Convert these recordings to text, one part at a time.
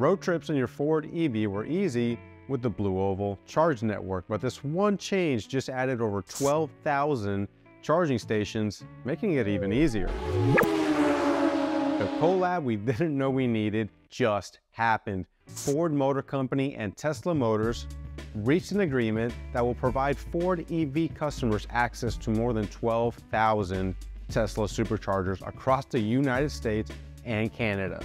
Road trips in your Ford EV were easy with the Blue Oval Charge Network, but this one change just added over 12,000 charging stations, making it even easier. The collab we didn't know we needed just happened. Ford Motor Company and Tesla Motors reached an agreement that will provide Ford EV customers access to more than 12,000 Tesla superchargers across the United States and Canada.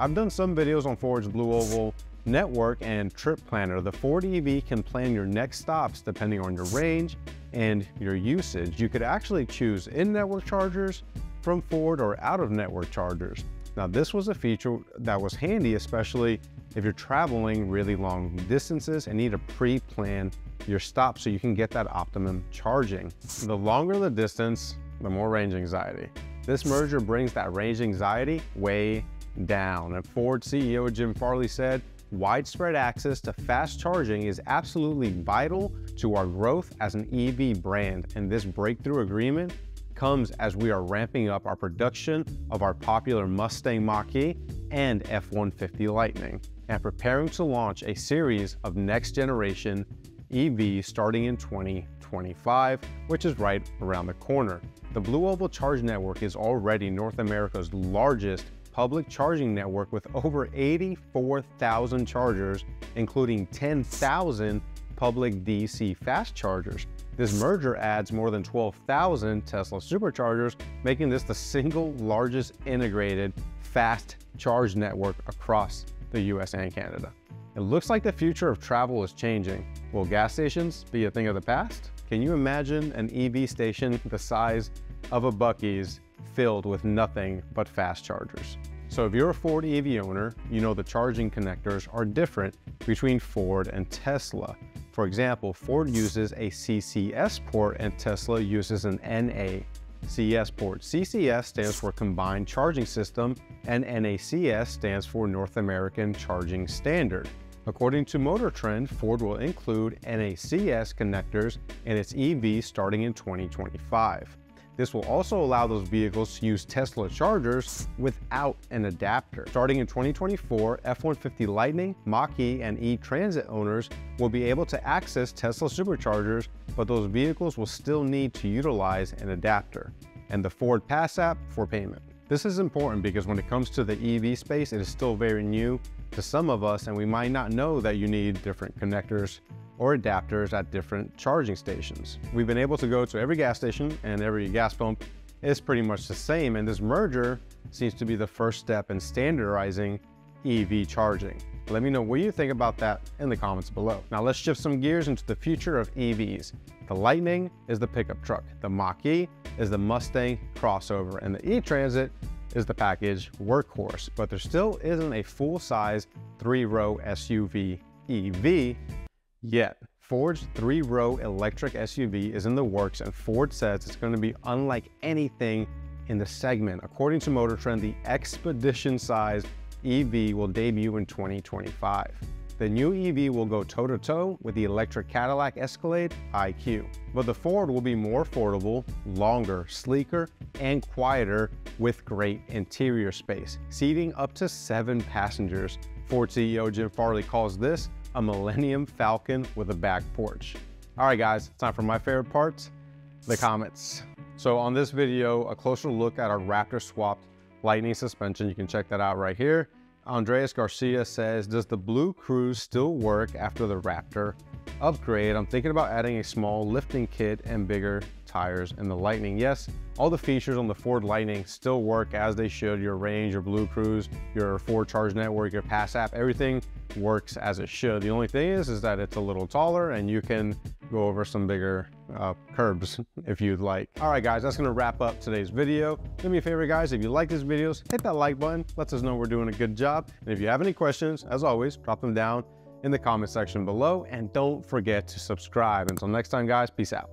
I've done some videos on Ford's Blue Oval network and trip planner. The Ford EV can plan your next stops depending on your range and your usage. You could actually choose in-network chargers from Ford or out-of-network chargers. Now this was a feature that was handy, especially if you're traveling really long distances and need to pre-plan your stop so you can get that optimum charging. The longer the distance, the more range anxiety. This merger brings that range anxiety way down. And Ford CEO Jim Farley said, widespread access to fast charging is absolutely vital to our growth as an EV brand. And this breakthrough agreement comes as we are ramping up our production of our popular Mustang Mach-E and F-150 Lightning and preparing to launch a series of next generation EVs starting in 2025, which is right around the corner. The Blue Oval Charge Network is already North America's largest public charging network with over 84,000 chargers, including 10,000 public DC fast chargers. This merger adds more than 12,000 Tesla superchargers, making this the single largest integrated fast charge network across the US and Canada. It looks like the future of travel is changing. Will gas stations be a thing of the past? Can you imagine an EV station the size of a Buc-ee's filled with nothing but fast chargers? So if you're a Ford EV owner, you know the charging connectors are different between Ford and Tesla. For example, Ford uses a CCS port and Tesla uses an NACS port. CCS stands for Combined Charging System and NACS stands for North American Charging Standard. According to Motor Trend, Ford will include NACS connectors in its EV starting in 2025. This will also allow those vehicles to use Tesla chargers without an adapter. Starting in 2024, F-150 Lightning, Mach-E, and E-Transit owners will be able to access Tesla superchargers, but those vehicles will still need to utilize an adapter and the Ford Pass app for payment. This is important because when it comes to the EV space, it is still very new to some of us and we might not know that you need different connectors or adapters at different charging stations. We've been able to go to every gas station and every gas pump is pretty much the same and this merger seems to be the first step in standardizing EV charging. Let me know what you think about that in the comments below. Now let's shift some gears into the future of EVs. The Lightning is the pickup truck. The Mach-E is the Mustang crossover and the E-Transit is the package workhorse, but there still isn't a full-size three-row SUV EV yet. Ford's three-row electric SUV is in the works and Ford says it's going to be unlike anything in the segment. According to Motor Trend, the Expedition-sized EV will debut in 2025. The new EV will go toe-to-toe -to -toe with the electric Cadillac Escalade IQ. But the Ford will be more affordable, longer, sleeker, and quieter with great interior space, seating up to seven passengers. Ford CEO Jim Farley calls this a Millennium Falcon with a back porch. All right, guys, it's time for my favorite parts, the comments. So on this video, a closer look at our Raptor swapped Lightning suspension. You can check that out right here. Andreas Garcia says, does the Blue Cruise still work after the Raptor upgrade? I'm thinking about adding a small lifting kit and bigger tires and the Lightning. Yes, all the features on the Ford Lightning still work as they should. Your range, your Blue Cruise, your Ford Charge Network, your Pass app, everything works as it should. The only thing is, is that it's a little taller and you can go over some bigger uh, curbs if you'd like. All right, guys, that's gonna wrap up today's video. Do me a favor, guys, if you like these videos, hit that like button, lets us know we're doing a good job. And if you have any questions, as always, drop them down in the comment section below and don't forget to subscribe. Until next time, guys, peace out.